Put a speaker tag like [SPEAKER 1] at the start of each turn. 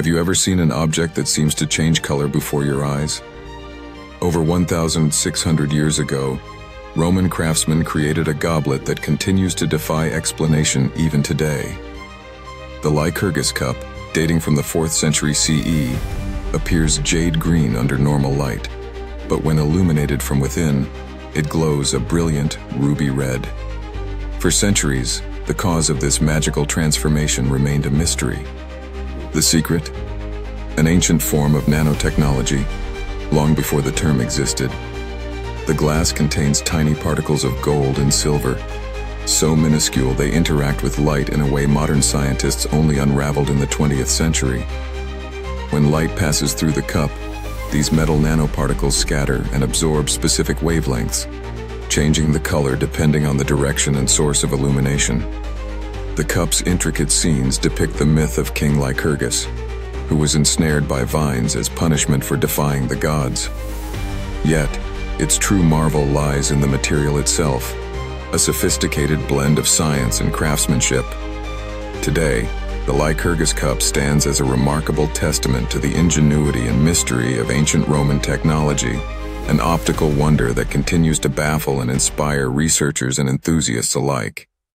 [SPEAKER 1] Have you ever seen an object that seems to change color before your eyes? Over 1,600 years ago, Roman craftsmen created a goblet that continues to defy explanation even today. The Lycurgus cup, dating from the 4th century CE, appears jade green under normal light, but when illuminated from within, it glows a brilliant ruby red. For centuries, the cause of this magical transformation remained a mystery. The secret? An ancient form of nanotechnology, long before the term existed. The glass contains tiny particles of gold and silver, so minuscule they interact with light in a way modern scientists only unraveled in the 20th century. When light passes through the cup, these metal nanoparticles scatter and absorb specific wavelengths, changing the color depending on the direction and source of illumination. The cup's intricate scenes depict the myth of King Lycurgus, who was ensnared by vines as punishment for defying the gods. Yet, its true marvel lies in the material itself, a sophisticated blend of science and craftsmanship. Today, the Lycurgus cup stands as a remarkable testament to the ingenuity and mystery of ancient Roman technology, an optical wonder that continues to baffle and inspire researchers and enthusiasts alike.